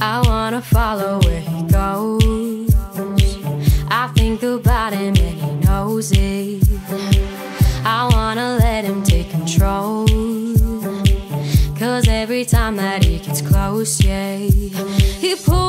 I wanna follow where he goes. I think about him and he knows it. I wanna let him take control. Cause every time that he gets close, yeah, he pulls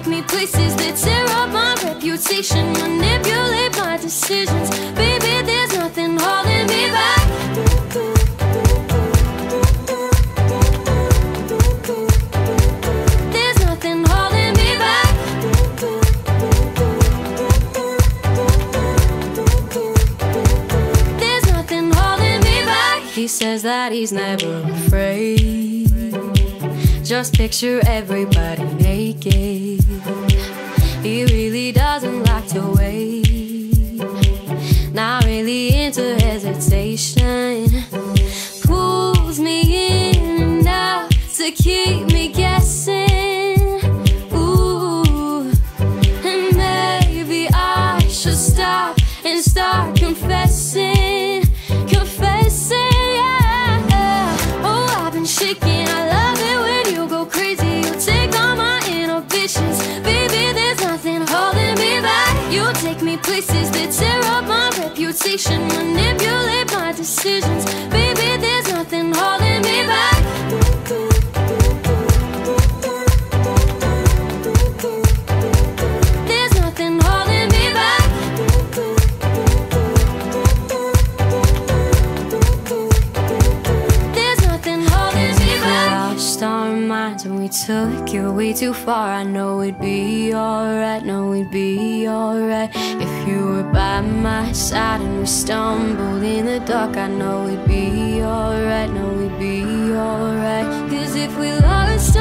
take me places that tear up my reputation. Manipulate my decisions. Baby, there's nothing holding me back. There's nothing holding me back. There's nothing holding me back. He says that he's never afraid. Just picture everybody naked. Places that tear up my reputation. Manipulate my decisions. Minds and we took it way too far. I know we'd be alright, know we'd be alright. If you were by my side and we stumbled in the dark, I know we'd be alright, know we'd be alright. Cause if we lost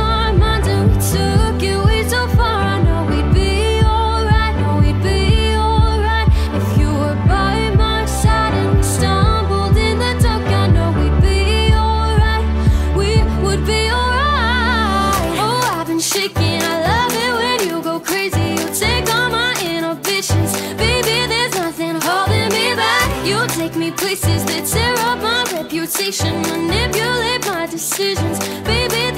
You take me places that tear up my reputation, manipulate my decisions, baby.